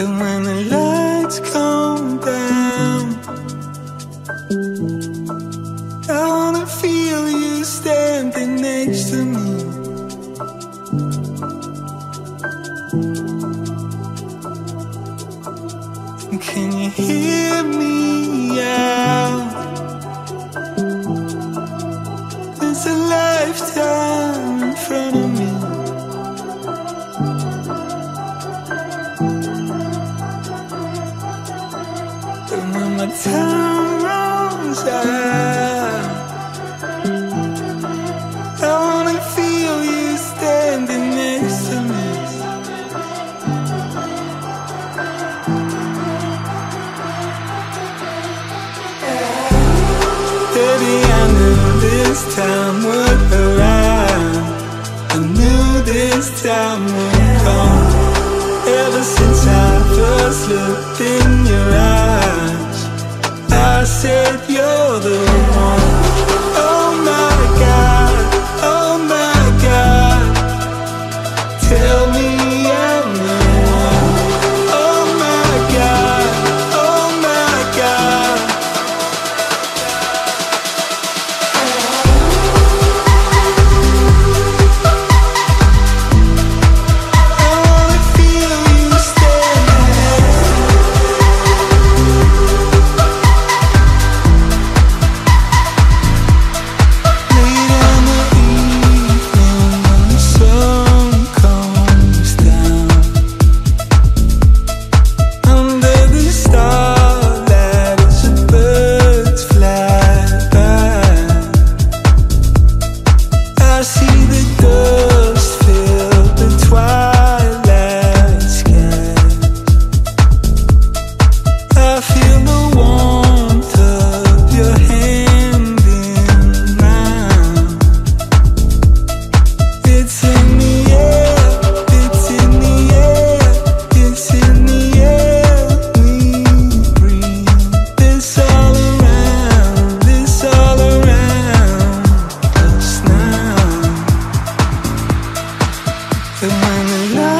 And when the lights come down, I wanna feel you standing next to me. Runs out, I wanna feel you standing next to me. Baby, I knew this time would arrive. I knew this time would come. Ever since I first looked in And when the love